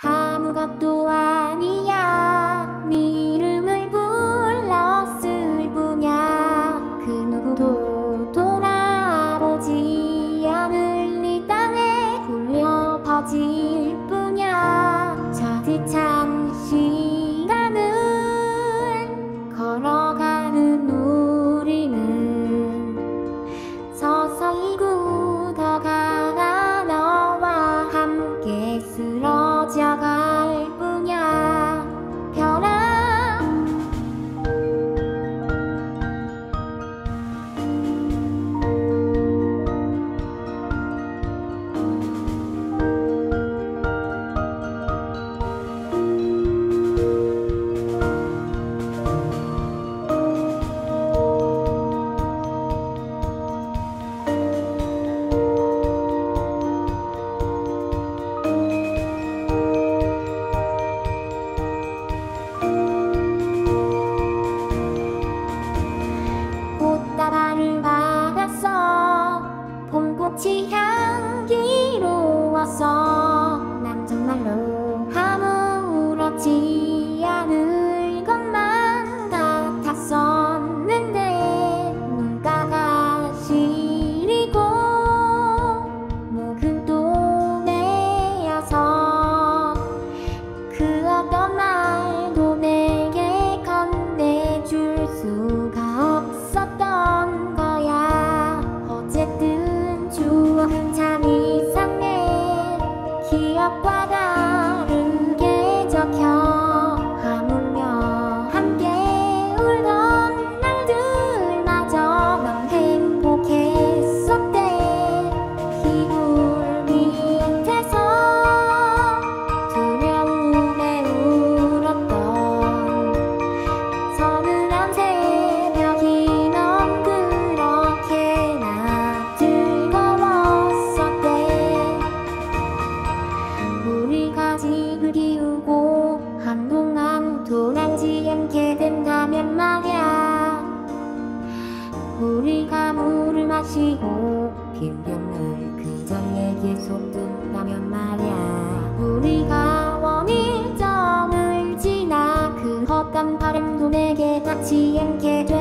ハムがドア 하얗게 된다면 말야. 우리가 물을 마시고 빈 병을 그자에게 쏟든다면 말야. 우리가 원인점을 지나 그 헛간 바람도 내게 닿지 않게 되